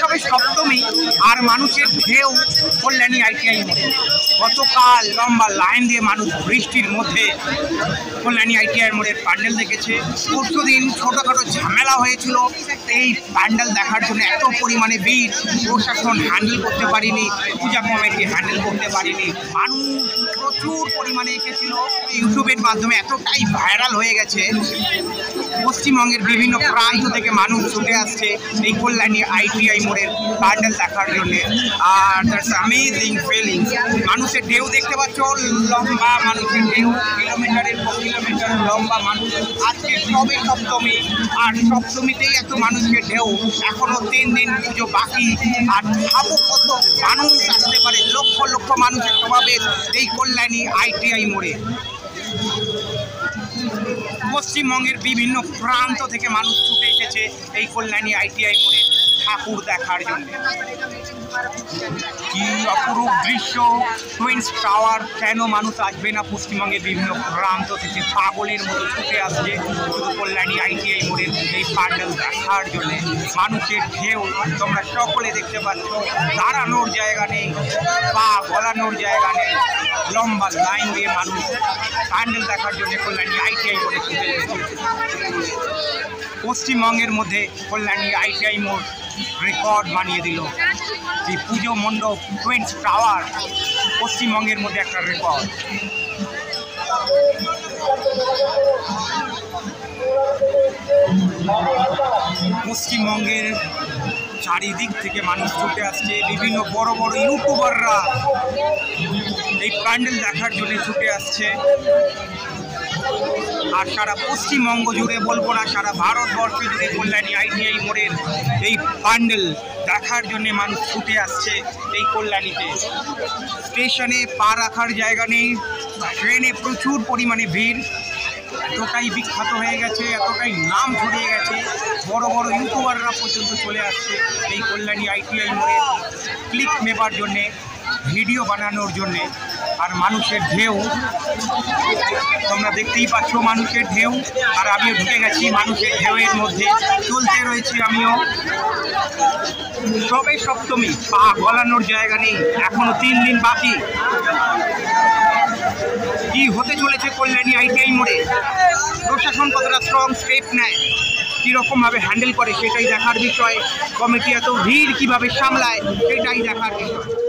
সবে সপ্তমী আর মানুষের ঢেউ কল্যাণী আইটিআই গতকাল লম্বা লাইন দিয়ে মানুষ বৃষ্টির মধ্যে কল্যাণী আইটিআই মোড়ের প্যান্ডেল দেখেছে। পরশু দিন ছোটোখাটো ঝামেলা হয়েছিল। এই প্যান্ডেল দেখার জন্য এত পরিমাণে ভিড়। প্রশাসন হ্যান্ডেল করতে পারিনি, পূজা কমিটি হ্যান্ডেল করতে পারিনি। মানুষ প্রচুর পরিমাণে এসেছিল ইউটিউবের মাধ্যমে এতটাই ভাইরাল হয়ে গেছে। পশ্চিমবঙ্গের বিভিন্ন প্রান্ত থেকে মানুষ ছুটে আসছে এই কল্যাণী আইটিআই মোড়ের প্যান্ডেল দেখার জন্য। আর দ্যাটস অ্যামেজিং ফিলিং মানুষের ঢেউ দেখতে পাচ্ছ, লম্বা মানুষের ঢেউ, কিলোমিটারের পর কিলোমিটার লম্বা মানুষ। আজকে সবে সপ্তমী, আর সপ্তমীতেই এত মানুষকে ঢেউ। এখনও তিন দিন পুজো বাকি। আর ভাবো কত মানুষ আসতে পারে, লক্ষ লক্ষ মানুষের সমাবেশ এই কল্যাণী আইটিআই মোড়ে। পশ্চিমবঙ্গের বিভিন্ন প্রান্ত থেকে মানুষ ছুটে এসেছে এই কল্যাণী আইটিআই মোড়ে। ঠাকুর দেখার জন্য। কি অপরূপ দৃশ্য। টুইন্স টাওয়ার কেন মানুষ আসবে না? পশ্চিমবঙ্গের বিভিন্ন প্রান্ত থেকে পাগলের মতো ছুটে আসছে। শুধু কল্যাণী আইটিআই মোড়ের এই প্যান্ডেল দেখার জন্য মানুষের ঢেউ। তোমরা সকলে দেখতে পাচ্ছ, দাঁড়ানোর জায়গা নেই, পা গলানোর জায়গা নেই। লম্বা লাইন দিয়ে মানুষ প্যান্ডেল দেখার জন্য কল্যাণী আইটিআই মোড়ে ছুটে পশ্চিমবঙ্গের মধ্যে কল্যাণী আইটিআই মোড় রেকর্ড বানিয়ে দিল এই পুজো মণ্ডপ টুয়েন্স টাওয়ার পশ্চিমবঙ্গের মধ্যে একটা রেকর্ড পশ্চিমবঙ্গের চারিদিক থেকে মানুষ ছুটে আসছে, বিভিন্ন বড় বড় ইউটিউবাররা এই প্যান্ডেল দেখার জন্য ছুটে আসছে। আর সারা পশ্চিমবঙ্গ জুড়ে বলব না, সারা ভারতবর্ষে জুড়ে কল্যাণী আইটিআই মোড়ের এই প্যান্ডেল দেখার জন্য মানুষ ছুটে আসছে এই কল্যাণীতে। স্টেশনে পা রাখার জায়গা নেই, ট্রেনে প্রচুর পরিমাণে ভিড়। এতটাই বিখ্যাত হয়ে গেছে, এতটাই নাম ছড়িয়ে গেছে, বড় বড় ইউটিউবাররা পর্যন্ত চলে আসছে এই কল্যাণী আইটিআই মোড়ে ক্লিক নেবার জন্যে, ভিডিও বানানোর জন্যে। আর মানুষের ঢেউ, তোমরা দেখতেই পাচ্ছ মানুষের ঢেউ, আর আমিও ঢুকে গেছি মানুষের ঢেউয়ের মধ্যে। চলতে রয়েছি আমিও। সবে সপ্তমী, পা গলানোর জায়গা নেই, এখনও তিন দিন বাকি। কি হতে চলেছে কল্যাণী আইটিআই মোড়ে? প্রশাসন কতটা স্ট্রং স্টেপ নেয়? কীরকমভাবে হ্যান্ডেল করে, সেটাই দেখার বিষয়। কমিটি এত ভিড় কীভাবে সামলায়, সেটাই দেখার বিষয়।